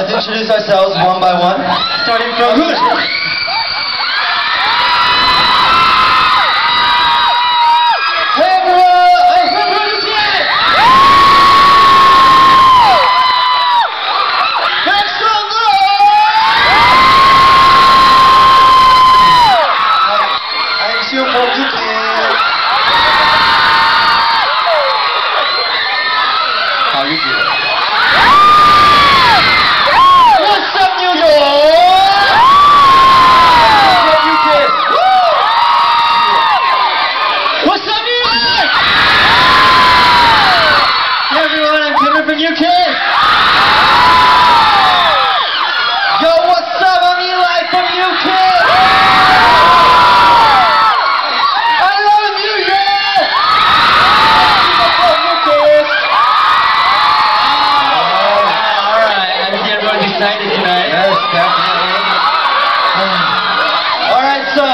introduce ourselves one by one. Starting from from U-KISS. Yo, what's up? I'm Eli from U-KISS. I love New York. From Alright, I see everyone's excited tonight. Yes, definitely. All right, so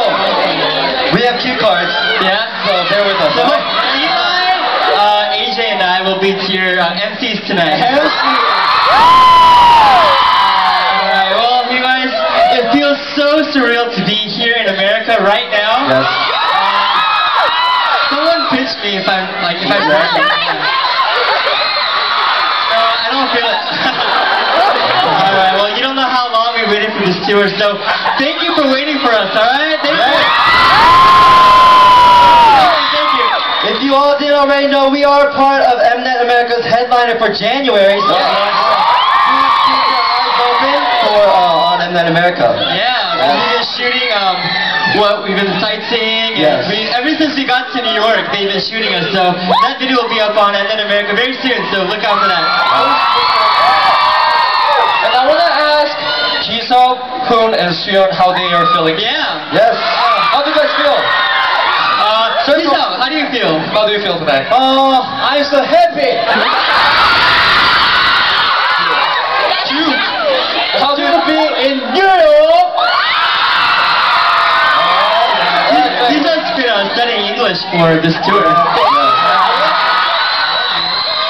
we have cue cards. Yeah? So bear with us. So, Eli, uh, AJ and I will be your uh, MCs tonight. Alright, well, you guys, it feels so surreal to be here in America right now. Yes. Someone pitch me if I'm, like, if I'm wrong. No, I don't feel it. alright, well, you don't know how long we waited for this tour, so thank you for waiting for us, alright? Thank you. If you all didn't already know, we are part of Mnet America's headliner for January. So Yeah. please keep your eyes open for uh, on Mnet America. Yeah, we've been shooting, um, what, we've been sightseeing, and Yes. we, ever since we got to New York, they've been shooting us, so that video will be up on Mnet America very soon, so look out for that. And I want to ask Jisoo, Hoon, and Soohyun how they are feeling. Yeah. Yes. How do you guys feel? Uh, Jisoo, you feel? How do you feel tonight? Oh, I'm so happy. How do you be in New York. He's just uh, studying English for this tour.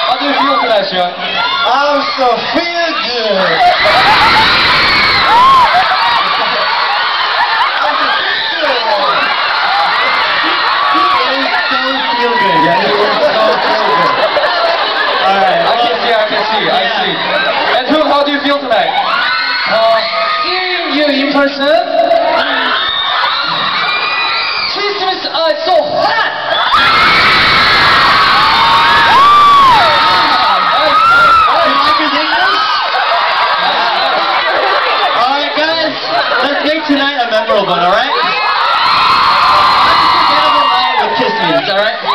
How do you feel tonight, Soohyun? I'm so feel good. He is so feel good. Yeah, he is so feel good. Alright. I can see, I can see, I Yeah. see. And Hoon, how do you feel tonight? Uh, seeing you in person, Christmas are so hot. You like his English? Alright guys, let's make tonight a memorable one, alright? Unforgettable night with Kiss Me, alright?